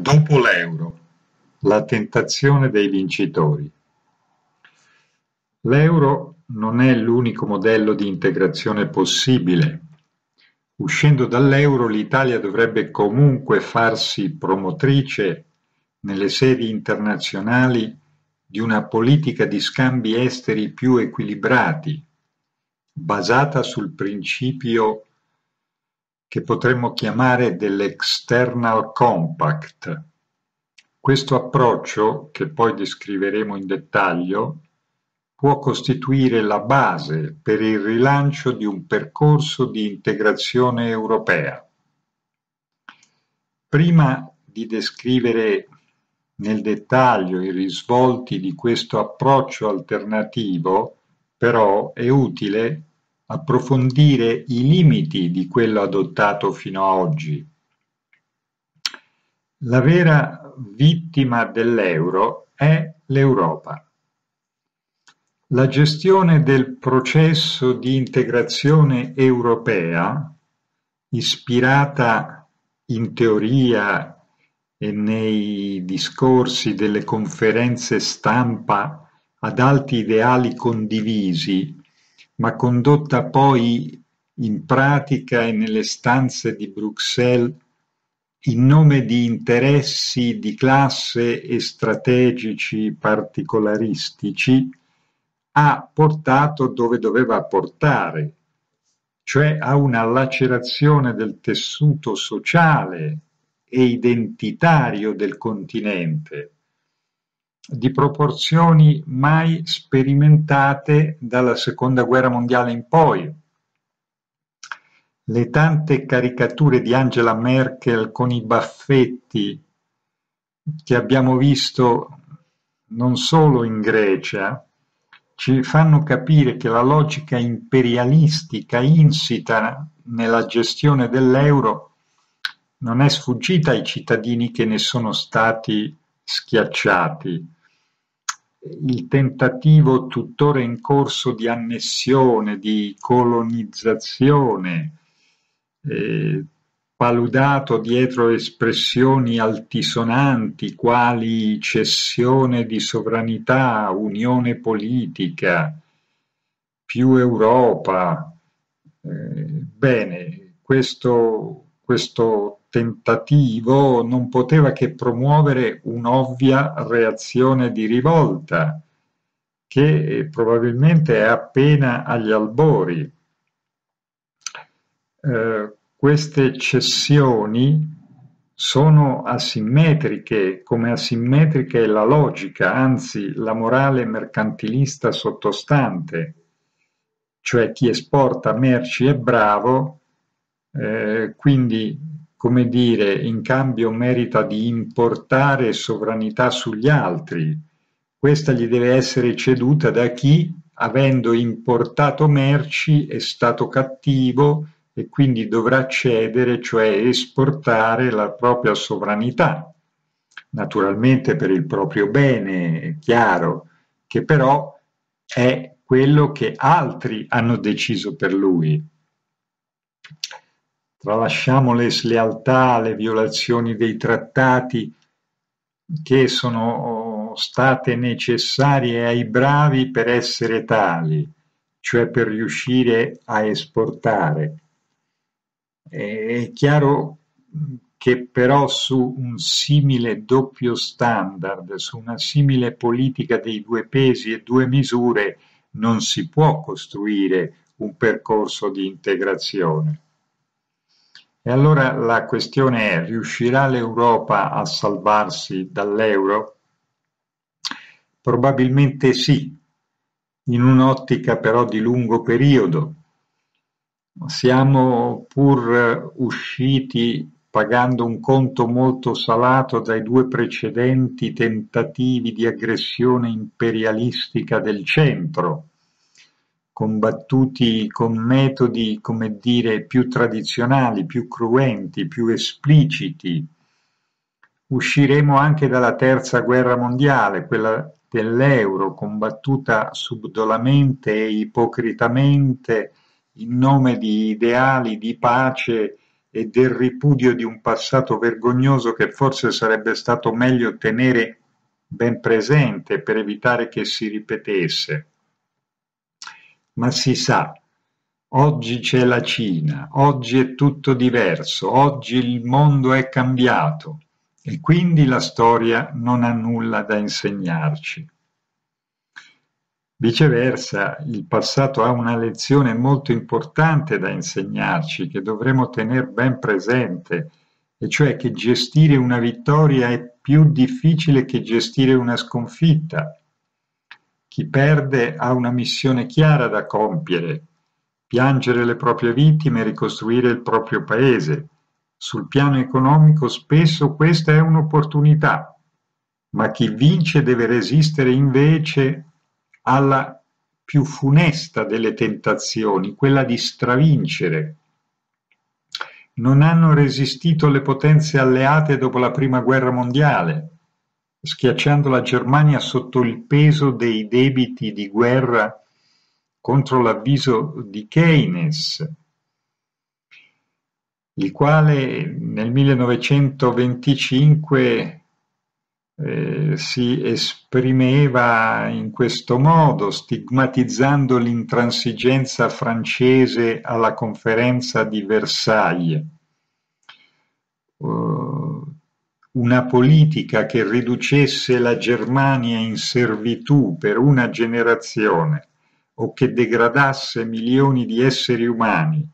Dopo l'euro, la tentazione dei vincitori. L'euro non è l'unico modello di integrazione possibile. Uscendo dall'euro l'Italia dovrebbe comunque farsi promotrice nelle sedi internazionali di una politica di scambi esteri più equilibrati, basata sul principio che potremmo chiamare dell'External Compact. Questo approccio, che poi descriveremo in dettaglio, può costituire la base per il rilancio di un percorso di integrazione europea. Prima di descrivere nel dettaglio i risvolti di questo approccio alternativo, però, è utile approfondire i limiti di quello adottato fino a oggi. La vera vittima dell'euro è l'Europa. La gestione del processo di integrazione europea, ispirata in teoria e nei discorsi delle conferenze stampa ad alti ideali condivisi ma condotta poi in pratica e nelle stanze di Bruxelles in nome di interessi di classe e strategici particolaristici, ha portato dove doveva portare, cioè a una lacerazione del tessuto sociale e identitario del continente, di proporzioni mai sperimentate dalla seconda guerra mondiale in poi. Le tante caricature di Angela Merkel con i baffetti che abbiamo visto non solo in Grecia, ci fanno capire che la logica imperialistica insita nella gestione dell'euro non è sfuggita ai cittadini che ne sono stati schiacciati il tentativo tuttora in corso di annessione, di colonizzazione, eh, paludato dietro espressioni altisonanti quali cessione di sovranità, unione politica, più Europa. Eh, bene, questo, questo tentativo non poteva che promuovere un'ovvia reazione di rivolta, che probabilmente è appena agli albori. Eh, queste cessioni sono asimmetriche, come asimmetrica è la logica, anzi la morale mercantilista sottostante, cioè chi esporta merci è bravo, eh, quindi come dire, in cambio merita di importare sovranità sugli altri, questa gli deve essere ceduta da chi, avendo importato merci, è stato cattivo e quindi dovrà cedere, cioè esportare la propria sovranità, naturalmente per il proprio bene, è chiaro, che però è quello che altri hanno deciso per lui. Tralasciamo le slealtà, le violazioni dei trattati che sono state necessarie ai bravi per essere tali, cioè per riuscire a esportare. È chiaro che però su un simile doppio standard, su una simile politica dei due pesi e due misure, non si può costruire un percorso di integrazione. E allora la questione è: riuscirà l'Europa a salvarsi dall'euro? Probabilmente sì, in un'ottica però di lungo periodo. Siamo pur usciti pagando un conto molto salato dai due precedenti tentativi di aggressione imperialistica del centro, combattuti con metodi, come dire, più tradizionali, più cruenti, più espliciti. Usciremo anche dalla terza guerra mondiale, quella dell'euro, combattuta subdolamente e ipocritamente in nome di ideali di pace e del ripudio di un passato vergognoso che forse sarebbe stato meglio tenere ben presente per evitare che si ripetesse. Ma si sa, oggi c'è la Cina, oggi è tutto diverso, oggi il mondo è cambiato e quindi la storia non ha nulla da insegnarci. Viceversa, il passato ha una lezione molto importante da insegnarci che dovremo tenere ben presente, e cioè che gestire una vittoria è più difficile che gestire una sconfitta. Chi perde ha una missione chiara da compiere, piangere le proprie vittime e ricostruire il proprio paese. Sul piano economico spesso questa è un'opportunità, ma chi vince deve resistere invece alla più funesta delle tentazioni, quella di stravincere. Non hanno resistito le potenze alleate dopo la Prima Guerra Mondiale, schiacciando la Germania sotto il peso dei debiti di guerra contro l'avviso di Keynes, il quale nel 1925 eh, si esprimeva in questo modo, stigmatizzando l'intransigenza francese alla conferenza di Versailles. Uh, una politica che riducesse la Germania in servitù per una generazione o che degradasse milioni di esseri umani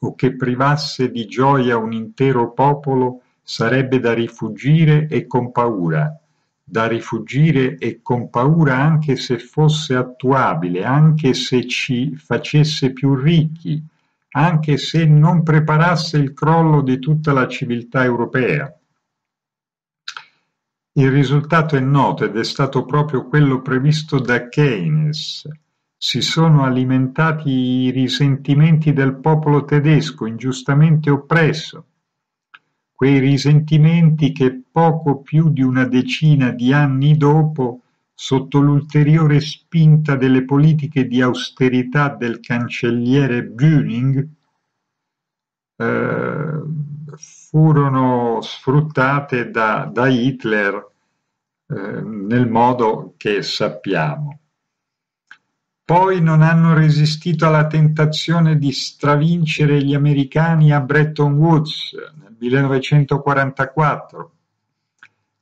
o che privasse di gioia un intero popolo sarebbe da rifugire e con paura, da rifugire e con paura anche se fosse attuabile, anche se ci facesse più ricchi, anche se non preparasse il crollo di tutta la civiltà europea. Il risultato è noto ed è stato proprio quello previsto da Keynes. Si sono alimentati i risentimenti del popolo tedesco ingiustamente oppresso, quei risentimenti che poco più di una decina di anni dopo, sotto l'ulteriore spinta delle politiche di austerità del cancelliere Brüning, eh, furono sfruttate da, da Hitler nel modo che sappiamo. Poi non hanno resistito alla tentazione di stravincere gli americani a Bretton Woods nel millenovecentoquarantaquattro,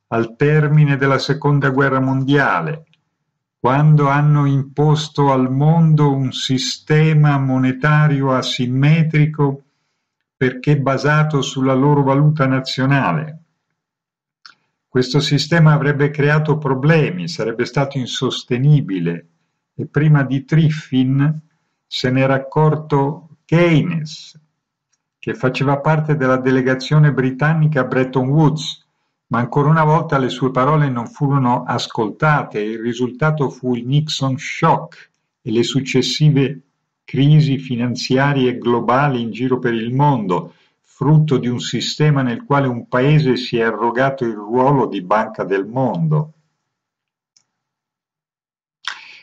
al termine della seconda guerra mondiale, quando hanno imposto al mondo un sistema monetario asimmetrico perché basato sulla loro valuta nazionale. Questo sistema avrebbe creato problemi, sarebbe stato insostenibile. E prima di Triffin se n'era accorto Keynes, che faceva parte della delegazione britannica a Bretton Woods, ma ancora una volta le sue parole non furono ascoltate e il risultato fu il Nixon shock e le successive crisi finanziarie globali in giro per il mondo, frutto di un sistema nel quale un paese si è arrogato il ruolo di banca del mondo.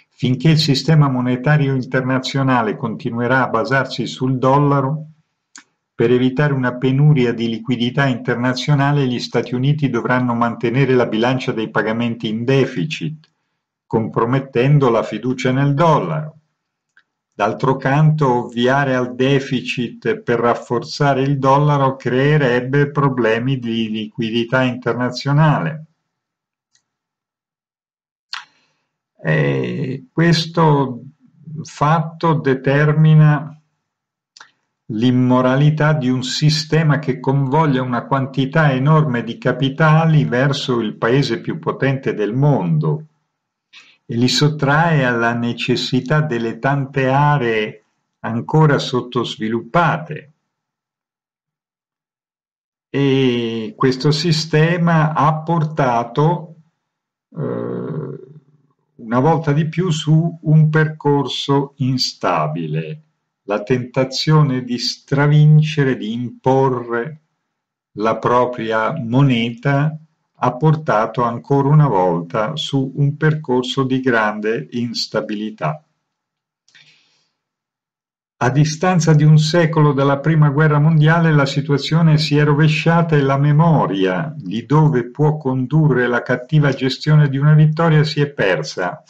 Finché il sistema monetario internazionale continuerà a basarsi sul dollaro, per evitare una penuria di liquidità internazionale gli Stati Uniti dovranno mantenere la bilancia dei pagamenti in deficit, compromettendo la fiducia nel dollaro. D'altro canto, ovviare al deficit per rafforzare il dollaro creerebbe problemi di liquidità internazionale. E questo fatto determina l'immoralità di un sistema che convoglia una quantità enorme di capitali verso il paese più potente del mondo e li sottrae alla necessità delle tante aree ancora sottosviluppate. E questo sistema ha portato eh, una volta di più su un percorso instabile, la tentazione di stravincere, di imporre la propria moneta ha portato ancora una volta su un percorso di grande instabilità. A distanza di un secolo dalla Prima guerra mondiale la situazione si è rovesciata e la memoria di dove può condurre la cattiva gestione di una vittoria si è persa.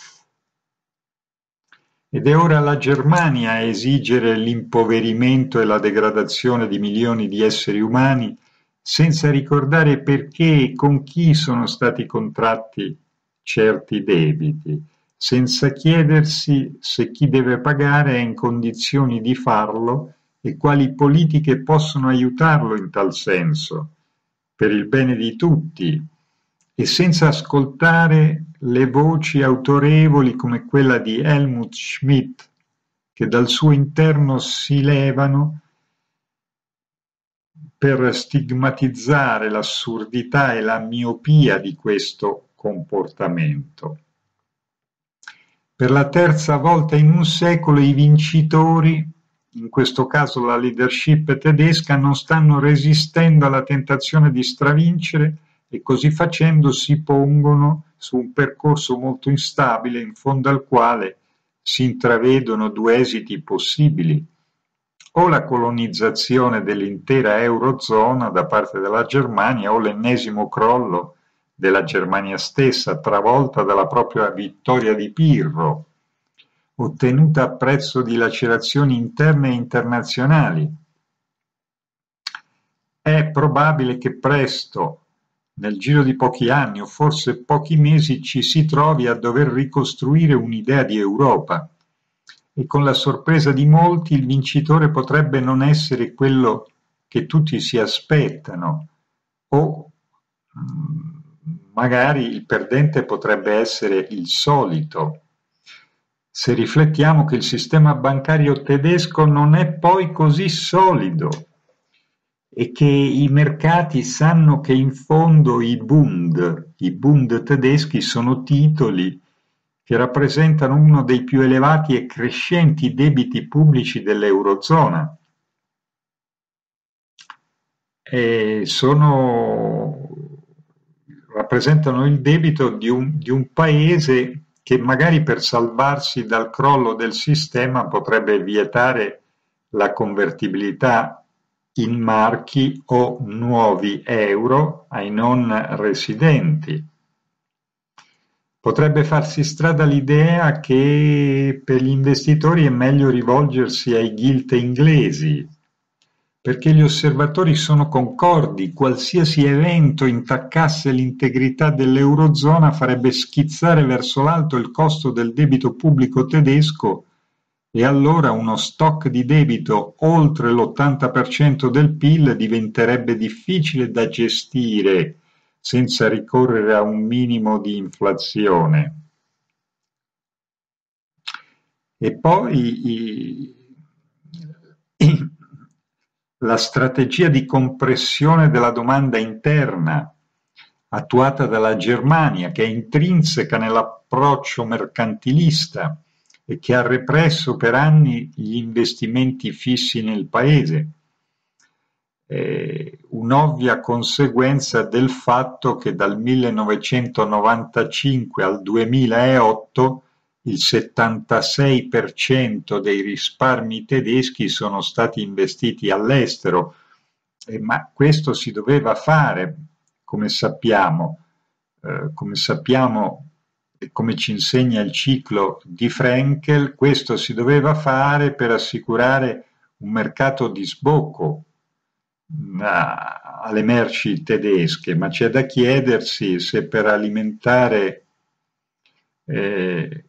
Ed è ora la Germania a esigere l'impoverimento e la degradazione di milioni di esseri umani senza ricordare perché e con chi sono stati contratti certi debiti senza chiedersi se chi deve pagare è in condizioni di farlo e quali politiche possono aiutarlo in tal senso, per il bene di tutti, e senza ascoltare le voci autorevoli come quella di Helmut Schmidt, che dal suo interno si levano per stigmatizzare l'assurdità e la miopia di questo comportamento. Per la terza volta in un secolo i vincitori, in questo caso la leadership tedesca, non stanno resistendo alla tentazione di stravincere e così facendo si pongono su un percorso molto instabile in fondo al quale si intravedono due esiti possibili o la colonizzazione dell'intera Eurozona da parte della Germania o l'ennesimo crollo della Germania stessa, travolta dalla propria vittoria di Pirro, ottenuta a prezzo di lacerazioni interne e internazionali. È probabile che presto, nel giro di pochi anni o forse pochi mesi, ci si trovi a dover ricostruire un'idea di Europa e con la sorpresa di molti il vincitore potrebbe non essere quello che tutti si aspettano o mm, magari il perdente potrebbe essere il solito. Se riflettiamo che il sistema bancario tedesco non è poi così solido e che i mercati sanno che in fondo i Bund, i Bund tedeschi sono titoli che rappresentano uno dei più elevati e crescenti debiti pubblici dell'Eurozona. E sono rappresentano il debito di un, di un paese che magari per salvarsi dal crollo del sistema potrebbe vietare la convertibilità in marchi o nuovi euro ai non residenti. Potrebbe farsi strada l'idea che per gli investitori è meglio rivolgersi ai gilt inglesi, perché gli osservatori sono concordi, qualsiasi evento intaccasse l'integrità dell'Eurozona farebbe schizzare verso l'alto il costo del debito pubblico tedesco e allora uno stock di debito oltre l'80% del PIL diventerebbe difficile da gestire senza ricorrere a un minimo di inflazione. E poi i, i, la strategia di compressione della domanda interna attuata dalla Germania, che è intrinseca nell'approccio mercantilista e che ha represso per anni gli investimenti fissi nel paese, un'ovvia conseguenza del fatto che dal 1995 al 2008 il 76 per cento dei risparmi tedeschi sono stati investiti all'estero, eh, ma questo si doveva fare, come sappiamo, eh, come sappiamo e come ci insegna il ciclo di Frenkel, questo si doveva fare per assicurare un mercato di sbocco a, alle merci tedesche, ma c'è da chiedersi se per alimentare eh,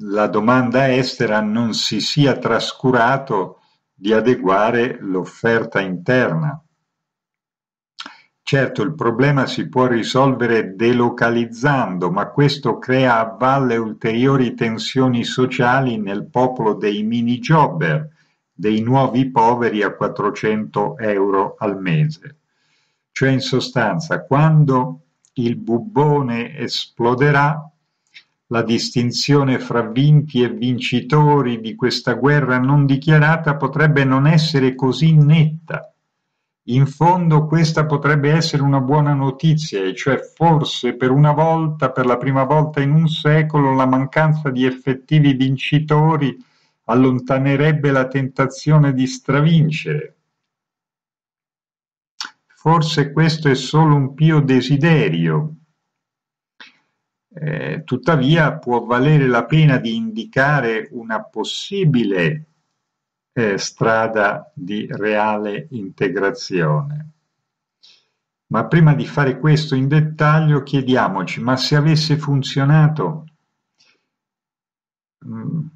la domanda estera non si sia trascurato di adeguare l'offerta interna. Certo, il problema si può risolvere delocalizzando, ma questo crea a valle ulteriori tensioni sociali nel popolo dei mini jobber, dei nuovi poveri a 400 euro al mese. Cioè, in sostanza, quando il bubbone esploderà, la distinzione fra vinti e vincitori di questa guerra non dichiarata potrebbe non essere così netta. In fondo questa potrebbe essere una buona notizia, e cioè forse per una volta, per la prima volta in un secolo, la mancanza di effettivi vincitori allontanerebbe la tentazione di stravincere. Forse questo è solo un pio desiderio, eh, tuttavia può valere la pena di indicare una possibile eh, strada di reale integrazione. Ma prima di fare questo in dettaglio chiediamoci, ma se avesse funzionato, mm,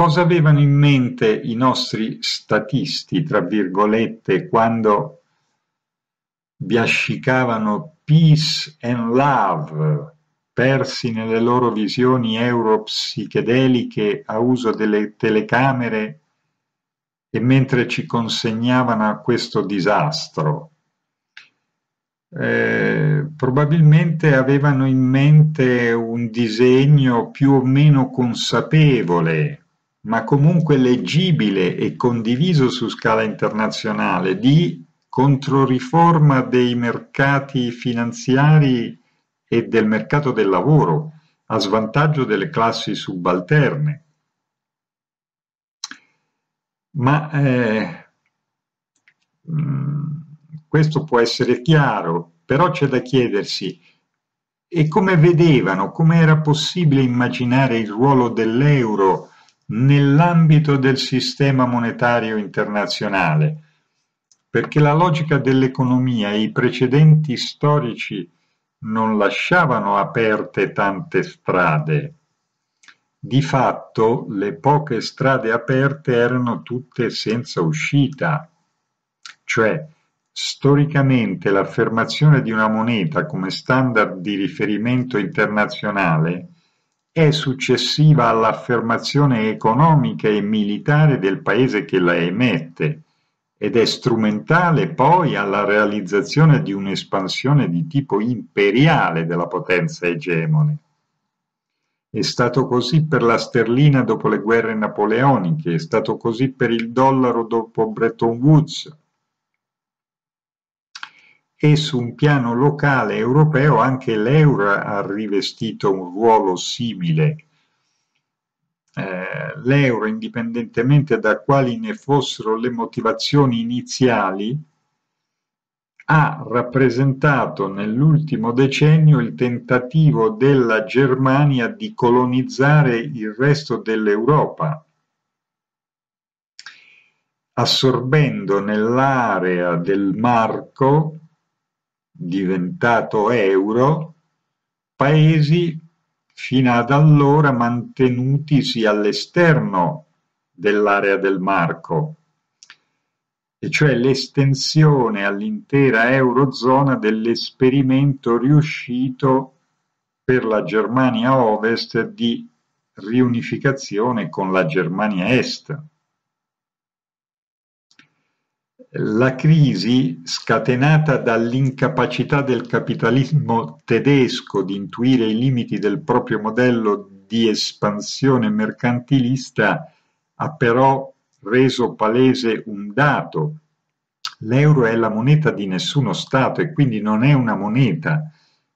cosa avevano in mente i nostri statisti, tra virgolette, quando biascicavano peace and love, persi nelle loro visioni euro-psichedeliche a uso delle telecamere e mentre ci consegnavano a questo disastro. Eh, probabilmente avevano in mente un disegno più o meno consapevole, ma comunque leggibile e condiviso su scala internazionale, di controriforma dei mercati finanziari e del mercato del lavoro, a svantaggio delle classi subalterne. Ma eh, mm, questo può essere chiaro, però c'è da chiedersi e come vedevano, come era possibile immaginare il ruolo dell'euro nell'ambito del sistema monetario internazionale? Perché la logica dell'economia e i precedenti storici non lasciavano aperte tante strade. Di fatto le poche strade aperte erano tutte senza uscita, cioè Storicamente l'affermazione di una moneta come standard di riferimento internazionale è successiva all'affermazione economica e militare del paese che la emette ed è strumentale poi alla realizzazione di un'espansione di tipo imperiale della potenza egemone. È stato così per la sterlina dopo le guerre napoleoniche, è stato così per il dollaro dopo Bretton Woods, e su un piano locale europeo anche l'euro ha rivestito un ruolo simile. Eh, l'euro, indipendentemente da quali ne fossero le motivazioni iniziali, ha rappresentato nell'ultimo decennio il tentativo della Germania di colonizzare il resto dell'Europa, assorbendo nell'area del marco diventato euro, paesi fino ad allora mantenutisi all'esterno dell'area del marco, e cioè l'estensione all'intera eurozona dell'esperimento riuscito per la Germania Ovest di riunificazione con la Germania Est. La crisi, scatenata dall'incapacità del capitalismo tedesco di intuire i limiti del proprio modello di espansione mercantilista, ha però reso palese un dato: l'euro è la moneta di nessuno Stato e quindi non è una moneta.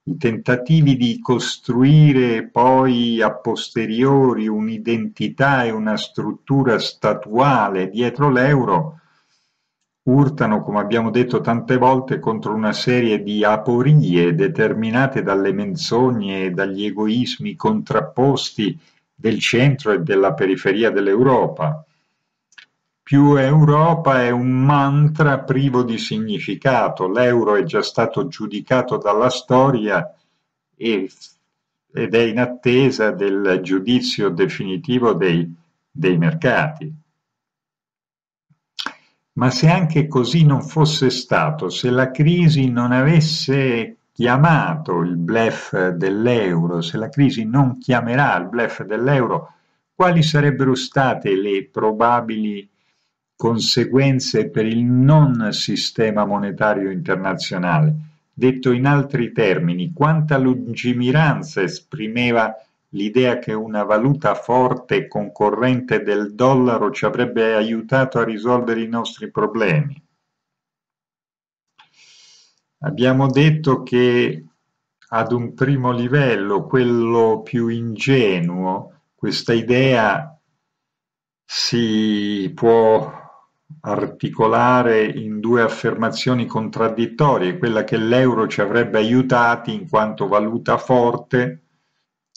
I tentativi di costruire poi a posteriori un'identità e una struttura statuale dietro l'euro urtano, come abbiamo detto tante volte, contro una serie di aporie determinate dalle menzogne e dagli egoismi contrapposti del centro e della periferia dell'Europa. Più Europa è un mantra privo di significato, l'euro è già stato giudicato dalla storia e, ed è in attesa del giudizio definitivo dei, dei mercati. Ma se anche così non fosse stato, se la crisi non avesse chiamato il bluff dell'euro, se la crisi non chiamerà il bluff dell'euro, quali sarebbero state le probabili conseguenze per il non sistema monetario internazionale? Detto in altri termini, quanta lungimiranza esprimeva l'idea che una valuta forte concorrente del dollaro ci avrebbe aiutato a risolvere i nostri problemi. Abbiamo detto che ad un primo livello, quello più ingenuo, questa idea si può articolare in due affermazioni contraddittorie, quella che l'euro ci avrebbe aiutati in quanto valuta forte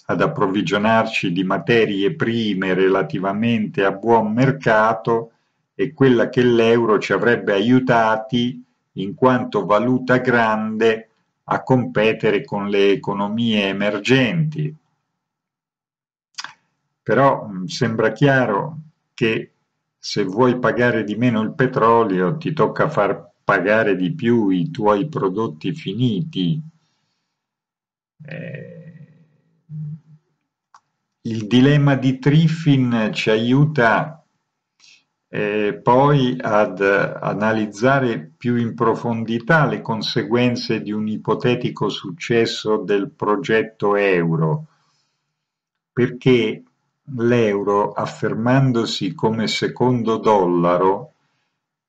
ad approvvigionarci di materie prime relativamente a buon mercato e quella che l'euro ci avrebbe aiutati in quanto valuta grande a competere con le economie emergenti. Però sembra chiaro che se vuoi pagare di meno il petrolio ti tocca far pagare di più i tuoi prodotti finiti. Eh, il dilemma di Triffin ci aiuta eh, poi ad analizzare più in profondità le conseguenze di un ipotetico successo del progetto euro, perché l'euro, affermandosi come secondo dollaro,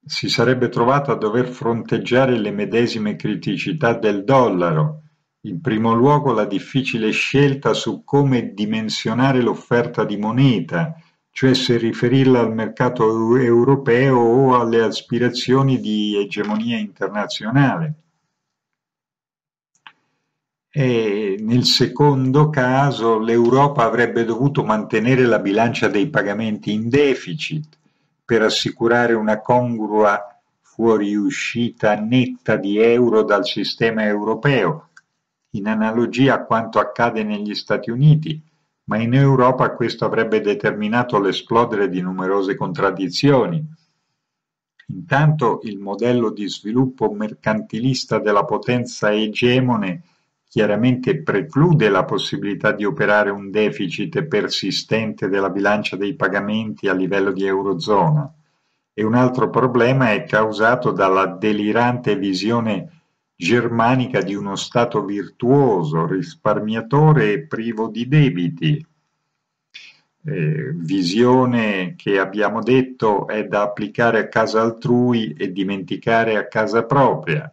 si sarebbe trovato a dover fronteggiare le medesime criticità del dollaro, in primo luogo la difficile scelta su come dimensionare l'offerta di moneta, cioè se riferirla al mercato europeo o alle aspirazioni di egemonia internazionale. E nel secondo caso l'Europa avrebbe dovuto mantenere la bilancia dei pagamenti in deficit per assicurare una congrua fuoriuscita netta di euro dal sistema europeo, in analogia a quanto accade negli Stati Uniti, ma in Europa questo avrebbe determinato l'esplodere di numerose contraddizioni. Intanto il modello di sviluppo mercantilista della potenza egemone chiaramente preclude la possibilità di operare un deficit persistente della bilancia dei pagamenti a livello di Eurozona e un altro problema è causato dalla delirante visione germanica di uno Stato virtuoso, risparmiatore e privo di debiti. Eh, visione che abbiamo detto è da applicare a casa altrui e dimenticare a casa propria.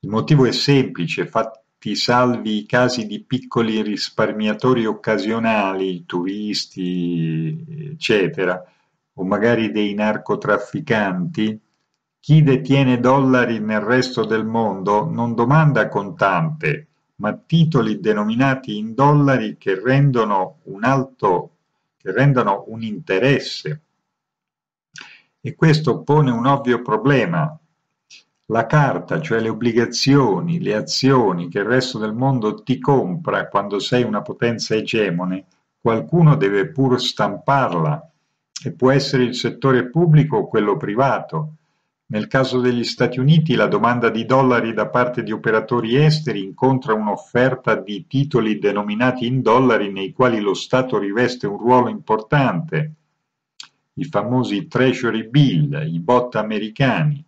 Il motivo è semplice, fatti salvi i casi di piccoli risparmiatori occasionali, turisti, eccetera, o magari dei narcotrafficanti, chi detiene dollari nel resto del mondo non domanda contante, ma titoli denominati in dollari che rendono un alto che rendano un interesse. E questo pone un ovvio problema, la carta, cioè le obbligazioni, le azioni che il resto del mondo ti compra quando sei una potenza egemone, qualcuno deve pur stamparla e può essere il settore pubblico o quello privato. Nel caso degli Stati Uniti la domanda di dollari da parte di operatori esteri incontra un'offerta di titoli denominati in dollari nei quali lo Stato riveste un ruolo importante, i famosi Treasury Bill, i bot americani.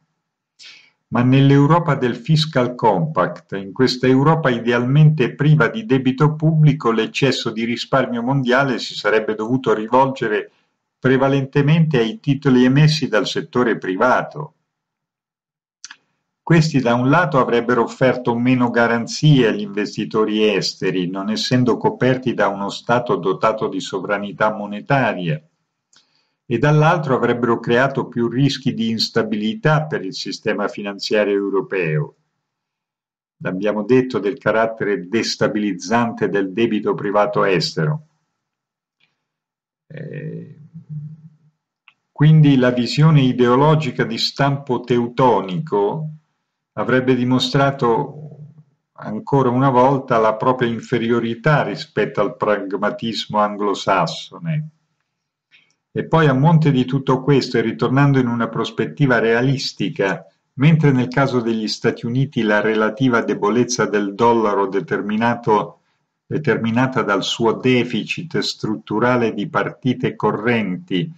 Ma nell'Europa del Fiscal Compact, in questa Europa idealmente priva di debito pubblico, l'eccesso di risparmio mondiale si sarebbe dovuto rivolgere prevalentemente ai titoli emessi dal settore privato. Questi da un lato avrebbero offerto meno garanzie agli investitori esteri, non essendo coperti da uno Stato dotato di sovranità monetaria, e dall'altro avrebbero creato più rischi di instabilità per il sistema finanziario europeo. Abbiamo detto del carattere destabilizzante del debito privato estero. Eh, quindi la visione ideologica di stampo teutonico avrebbe dimostrato ancora una volta la propria inferiorità rispetto al pragmatismo anglosassone. E poi a monte di tutto questo e ritornando in una prospettiva realistica, mentre nel caso degli Stati Uniti la relativa debolezza del dollaro determinata dal suo deficit strutturale di partite correnti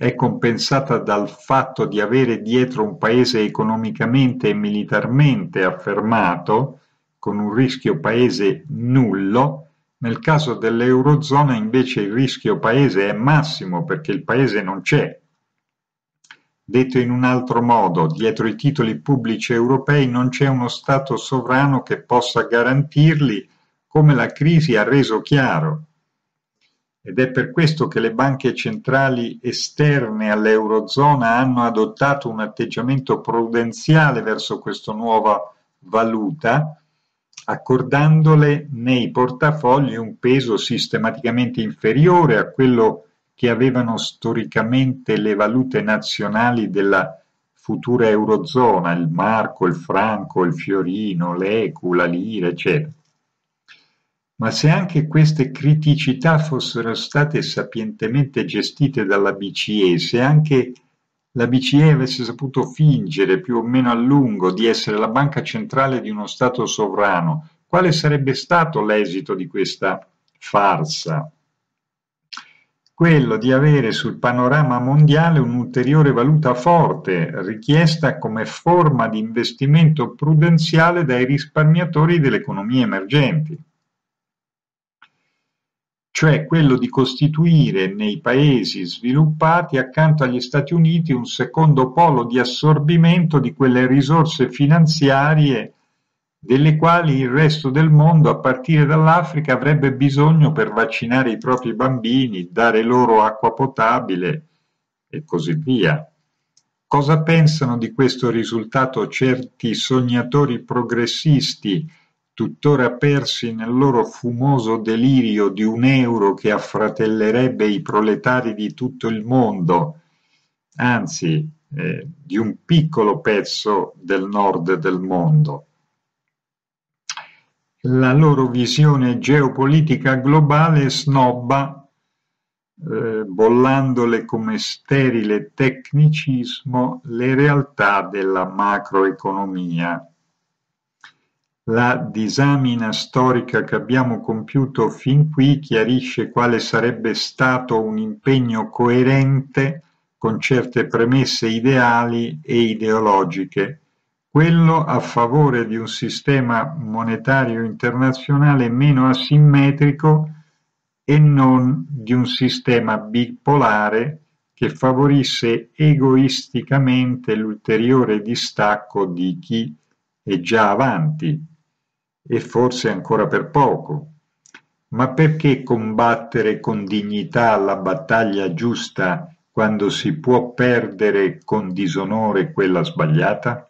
è compensata dal fatto di avere dietro un paese economicamente e militarmente affermato, con un rischio paese nullo, nel caso dell'Eurozona invece il rischio paese è massimo perché il paese non c'è. Detto in un altro modo, dietro i titoli pubblici europei non c'è uno Stato sovrano che possa garantirli come la crisi ha reso chiaro. Ed è per questo che le banche centrali esterne all'Eurozona hanno adottato un atteggiamento prudenziale verso questa nuova valuta, accordandole nei portafogli un peso sistematicamente inferiore a quello che avevano storicamente le valute nazionali della futura Eurozona, il marco, il franco, il fiorino, l'ecu, la lira, eccetera. Ma se anche queste criticità fossero state sapientemente gestite dalla BCE, se anche la BCE avesse saputo fingere più o meno a lungo di essere la banca centrale di uno Stato sovrano, quale sarebbe stato l'esito di questa farsa? Quello di avere sul panorama mondiale un'ulteriore valuta forte, richiesta come forma di investimento prudenziale dai risparmiatori delle economie emergenti cioè quello di costituire nei paesi sviluppati accanto agli Stati Uniti un secondo polo di assorbimento di quelle risorse finanziarie delle quali il resto del mondo, a partire dall'Africa, avrebbe bisogno per vaccinare i propri bambini, dare loro acqua potabile e così via. Cosa pensano di questo risultato certi sognatori progressisti tuttora persi nel loro fumoso delirio di un euro che affratellerebbe i proletari di tutto il mondo, anzi eh, di un piccolo pezzo del nord del mondo. La loro visione geopolitica globale snobba, eh, bollandole come sterile tecnicismo, le realtà della macroeconomia la disamina storica che abbiamo compiuto fin qui chiarisce quale sarebbe stato un impegno coerente con certe premesse ideali e ideologiche, quello a favore di un sistema monetario internazionale meno asimmetrico e non di un sistema bipolare che favorisse egoisticamente l'ulteriore distacco di chi è già avanti e forse ancora per poco. Ma perché combattere con dignità la battaglia giusta quando si può perdere con disonore quella sbagliata?